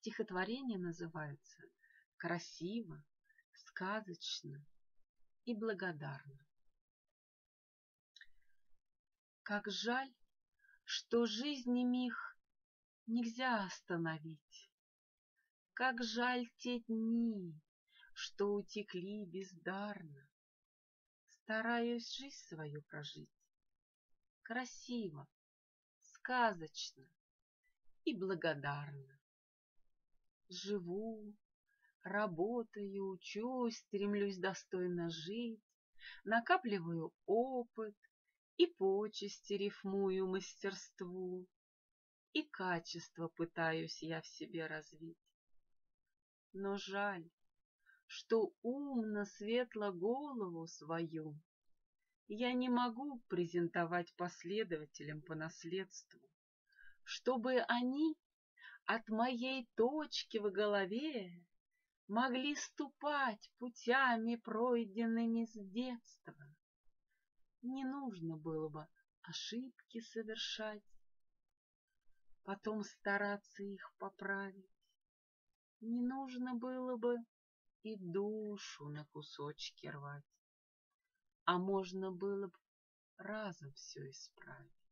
Стихотворение называется «Красиво, сказочно и благодарно». Как жаль, что жизни миг нельзя остановить. Как жаль те дни, что утекли бездарно. Стараюсь жизнь свою прожить красиво, сказочно и благодарно. Живу, работаю, учусь, стремлюсь достойно жить, накапливаю опыт и почести рифмую мастерству, и качество пытаюсь я в себе развить. Но жаль, что умно светло голову свою я не могу презентовать последователям по наследству, чтобы они от моей точки в голове могли ступать путями, пройденными с детства. Не нужно было бы ошибки совершать, потом стараться их поправить. Не нужно было бы и душу на кусочки рвать а можно было бы разом все исправить.